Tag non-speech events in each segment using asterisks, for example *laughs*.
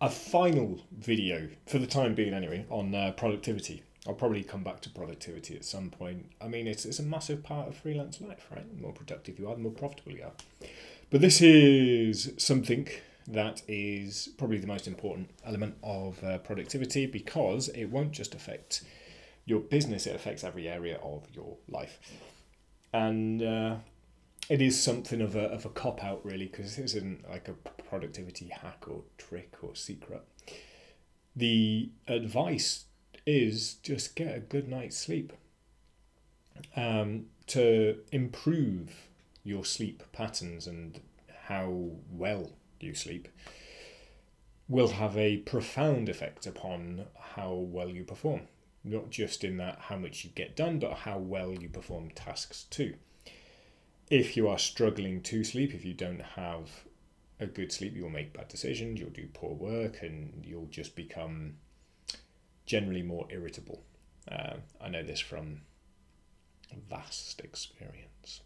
a final video for the time being, anyway, on uh, productivity. I'll probably come back to productivity at some point. I mean, it's, it's a massive part of freelance life, right? The more productive you are, the more profitable you are. But this is something that is probably the most important element of uh, productivity because it won't just affect your business, it affects every area of your life. And uh, it is something of a, of a cop out, really, because this isn't like a productivity hack or trick or secret. The advice is just get a good night's sleep. Um, to improve your sleep patterns and how well you sleep will have a profound effect upon how well you perform. Not just in that how much you get done, but how well you perform tasks too. If you are struggling to sleep, if you don't have a good sleep, you'll make bad decisions, you'll do poor work, and you'll just become generally more irritable. Uh, I know this from vast experience.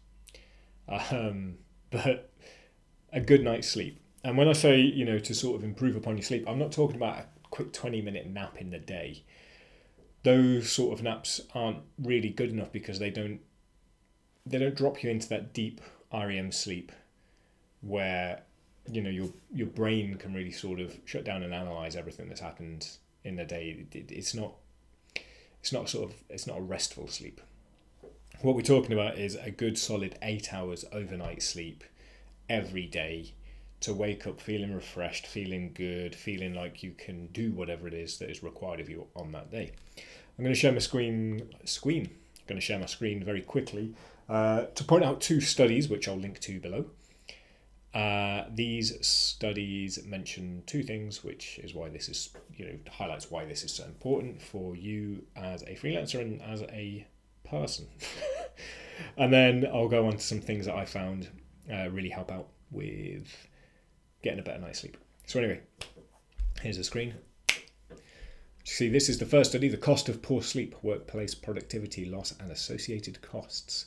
Um, but a good night's sleep. And when I say, you know, to sort of improve upon your sleep, I'm not talking about a quick 20 minute nap in the day. Those sort of naps aren't really good enough because they don't they don't drop you into that deep REM sleep where you know your your brain can really sort of shut down and analyze everything that's happened in the day. It, it's not it's not sort of it's not a restful sleep. What we're talking about is a good solid eight hours overnight sleep every day to wake up feeling refreshed, feeling good, feeling like you can do whatever it is that is required of you on that day. I'm going to share my screen. Screen. Going to share my screen very quickly uh, to point out two studies, which I'll link to below. Uh, these studies mention two things, which is why this is, you know, highlights why this is so important for you as a freelancer and as a person. *laughs* and then I'll go on to some things that I found uh, really help out with getting a better night's sleep. So anyway, here's the screen. See, this is the first study, the cost of poor sleep, workplace productivity loss and associated costs.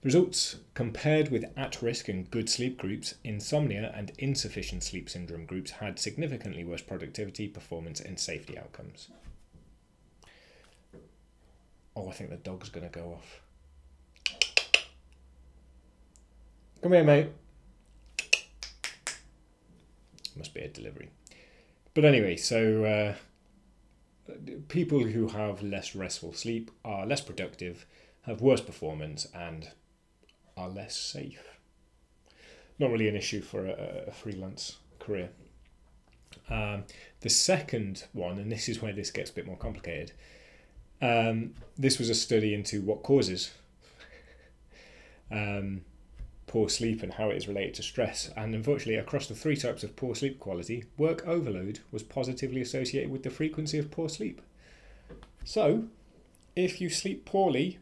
The results compared with at-risk and good sleep groups, insomnia and insufficient sleep syndrome groups had significantly worse productivity, performance and safety outcomes. Oh, I think the dog's going to go off. Come here, mate. Must be a delivery. But anyway, so uh, people who have less restful sleep are less productive, have worse performance, and are less safe. Not really an issue for a, a freelance career. Um, the second one, and this is where this gets a bit more complicated, um, this was a study into what causes *laughs* um, poor sleep and how it is related to stress. And unfortunately, across the three types of poor sleep quality, work overload was positively associated with the frequency of poor sleep. So, if you sleep poorly,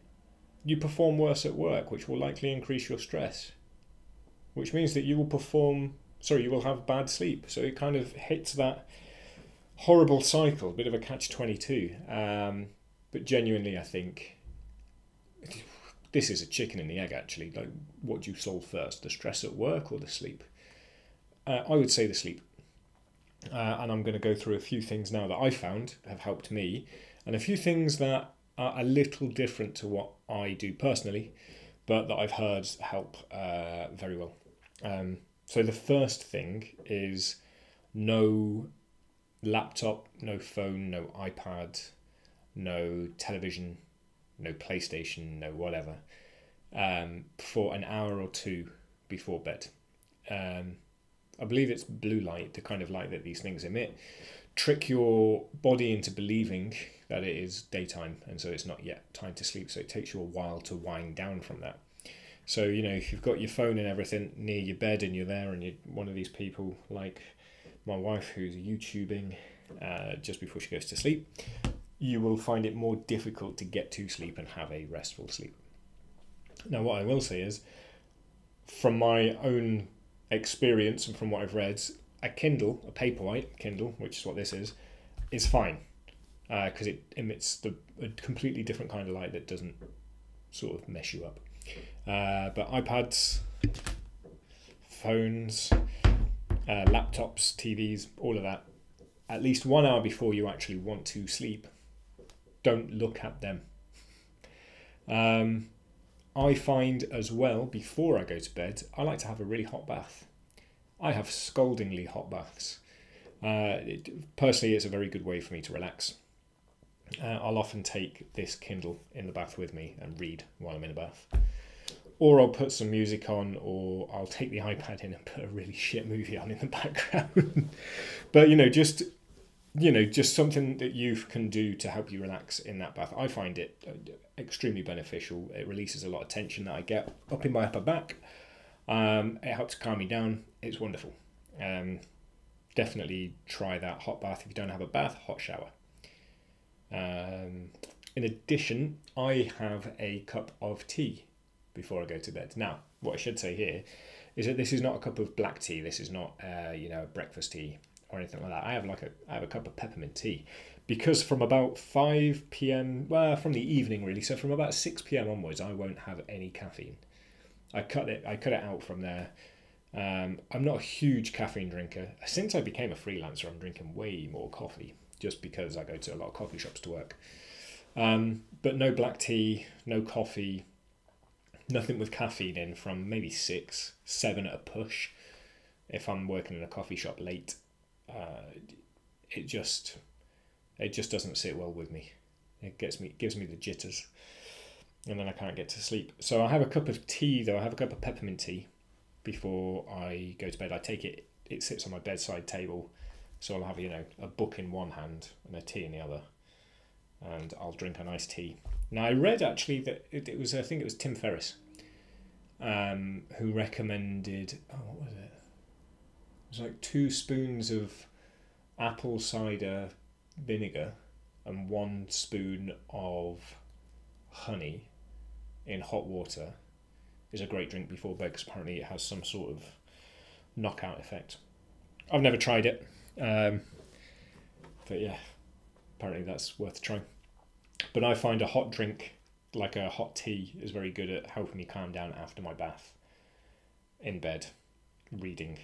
you perform worse at work, which will likely increase your stress, which means that you will perform, sorry, you will have bad sleep. So it kind of hits that horrible cycle, a bit of a catch 22. Um, but genuinely, I think this is a chicken and the egg actually. Like, what do you solve first, the stress at work or the sleep? Uh, I would say the sleep. Uh, and I'm going to go through a few things now that I found have helped me, and a few things that are a little different to what I do personally, but that I've heard help uh, very well. Um, so the first thing is no laptop, no phone, no iPad, no television, no PlayStation, no whatever, um, for an hour or two before bed. Um, I believe it's blue light, the kind of light that these things emit, trick your body into believing that it is daytime and so it's not yet time to sleep. So it takes you a while to wind down from that. So, you know, if you've got your phone and everything near your bed and you're there and you're one of these people like my wife who's YouTubing uh, just before she goes to sleep, you will find it more difficult to get to sleep and have a restful sleep. Now, what I will say is, from my own experience and from what I've read, a Kindle, a Paperwhite Kindle, which is what this is, is fine because uh, it emits the a completely different kind of light that doesn't sort of mess you up. Uh, but iPads, phones, uh, laptops, TVs, all of that at least one hour before you actually want to sleep, don't look at them. Um, I find as well, before I go to bed, I like to have a really hot bath. I have scaldingly hot baths. Uh, it, personally, it's a very good way for me to relax. Uh, I'll often take this Kindle in the bath with me and read while I'm in the bath. Or I'll put some music on, or I'll take the iPad in and put a really *laughs* shit movie on in the *laughs* background. but you know, just you know, just something that you can do to help you relax in that bath. I find it uh, extremely beneficial. It releases a lot of tension that I get up in my upper back. Um, it helps calm me down. It's wonderful. Um, definitely try that hot bath if you don't have a bath, hot shower. Um, in addition, I have a cup of tea before I go to bed. Now, what I should say here is that this is not a cup of black tea. This is not, uh, you know, breakfast tea or anything like that. I have like a I have a cup of peppermint tea because from about 5 p.m. well from the evening really so from about 6 p.m. onwards I won't have any caffeine. I cut it I cut it out from there. Um, I'm not a huge caffeine drinker. Since I became a freelancer, I'm drinking way more coffee just because I go to a lot of coffee shops to work. Um, but no black tea, no coffee, nothing with caffeine in from maybe six, seven at a push if I'm working in a coffee shop late uh, it just it just doesn't sit well with me. It gets me gives me the jitters, and then I can't get to sleep. So I have a cup of tea though. I have a cup of peppermint tea before I go to bed. I take it. It sits on my bedside table, so I'll have you know a book in one hand and a tea in the other, and I'll drink a nice tea. Now I read actually that it, it was I think it was Tim Ferriss, um, who recommended. Oh, what was it? It's like two spoons of apple cider vinegar and one spoon of honey in hot water is a great drink before bed because apparently it has some sort of knockout effect. I've never tried it, um, but yeah, apparently that's worth trying. But I find a hot drink, like a hot tea, is very good at helping me calm down after my bath in bed, reading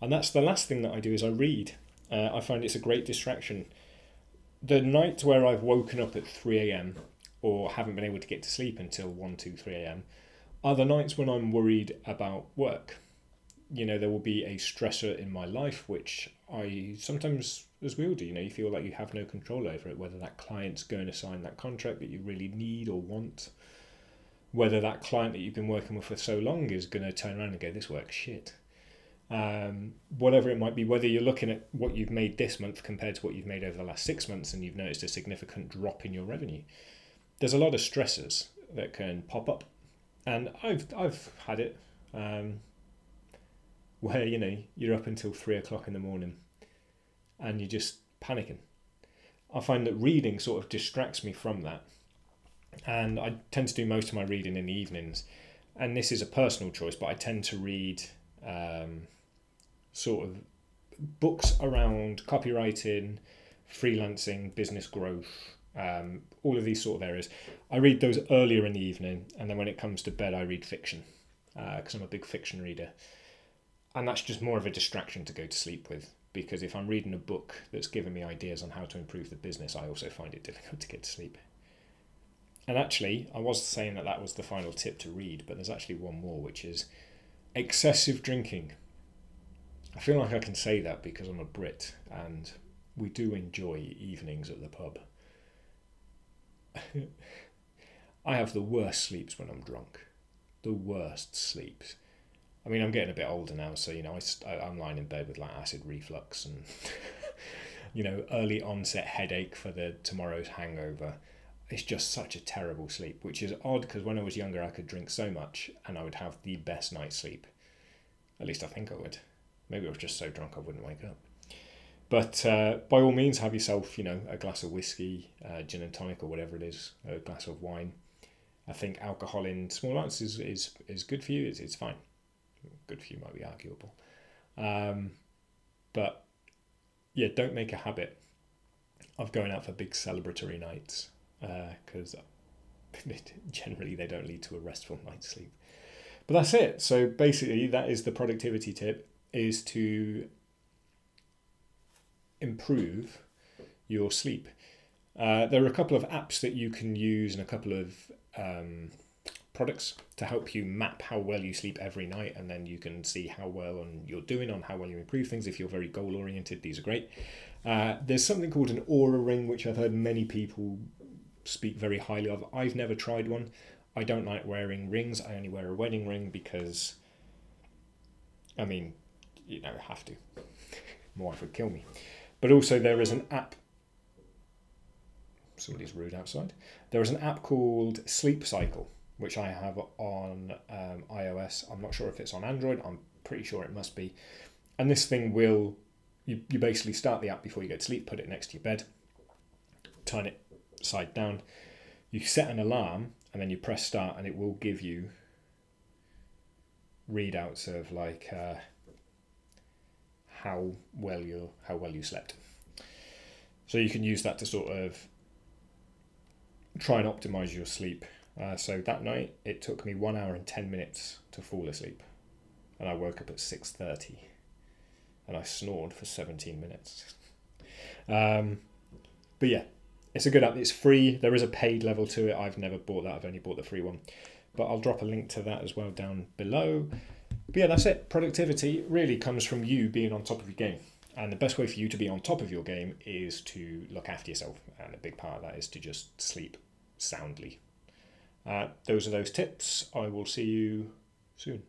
and that's the last thing that I do is I read. Uh, I find it's a great distraction. The nights where I've woken up at 3 a.m. or haven't been able to get to sleep until 1, 2, 3 a.m. are the nights when I'm worried about work. You know, there will be a stressor in my life, which I sometimes, as we all do, you know, you feel like you have no control over it, whether that client's going to sign that contract that you really need or want, whether that client that you've been working with for so long is going to turn around and go, this works shit um, whatever it might be, whether you're looking at what you've made this month compared to what you've made over the last six months and you've noticed a significant drop in your revenue. There's a lot of stressors that can pop up. And I've, I've had it um, *laughs* where, you know, you're up until three o'clock in the morning and you're just panicking. I find that reading sort of distracts me from that. And I tend to do most of my reading in the evenings. And this is a personal choice, but I tend to read um, sort of books around copywriting, freelancing, business growth, um, all of these sort of areas. I read those earlier in the evening, and then when it comes to bed, I read fiction because uh, I'm a big fiction reader. And that's just more of a distraction to go to sleep with because if I'm reading a book that's giving me ideas on how to improve the business, I also find it *laughs* difficult to get to sleep. And actually, I was saying that that was the final tip to read, but there's actually one more, which is excessive drinking. I feel like I can say that because I'm a Brit and we do enjoy evenings at the pub. *laughs* I have the worst sleeps when I'm drunk. The worst sleeps. I mean, I'm getting a bit older now, so you know, I, I'm lying in bed with like acid reflux and *laughs* you know, early onset headache for the tomorrow's hangover. It's just such a terrible sleep, which is odd because when I was younger, I could drink so much and I would have the best night's sleep. At least I think I would. Maybe I was just so drunk I wouldn't wake up. But uh, by all means, have yourself, you know, a glass of whiskey, uh, gin and tonic, or whatever it is, a glass of wine. I think alcohol in small amounts is, is, is good for you. It's, it's fine. Good for you might be arguable. Um, but yeah, don't make a habit of going out for big celebratory nights because uh, *laughs* generally they don't lead to a restful night's sleep. But that's it. So basically, that is the productivity tip is to improve your sleep. Uh, there are a couple of apps that you can use and a couple of um, products to help you map how well you sleep every night, and then you can see how well on you're doing on how well you improve things. If you're very goal oriented, these are great. Uh, there's something called an Oura ring, which I've heard many people speak very highly of. I've never tried one. I don't like wearing rings. I only wear a wedding ring because, I mean, you know, have to. My wife would kill me. But also, there is an app. Somebody's rude outside. There is an app called Sleep Cycle, which I have on um, iOS. I'm not sure if it's on Android. I'm pretty sure it must be. And this thing will, you, you basically start the app before you go to sleep, put it next to your bed, turn it side down. You set an alarm and then you press start, and it will give you readouts of like uh, how well you how well you slept. So you can use that to sort of try and optimize your sleep. Uh, so that night it took me one hour and ten minutes to fall asleep, and I woke up at six thirty, and I snored for seventeen minutes. Um, but yeah, it's a good app. It's free. There is a paid level to it. I've never bought that. I've only bought the free one. But I'll drop a link to that as well down below. But yeah, that's it. Productivity really comes from you being on top of your game. And the best way for you to be on top of your game is to look after yourself. And a big part of that is to just sleep soundly. Uh, those are those tips. I will see you soon.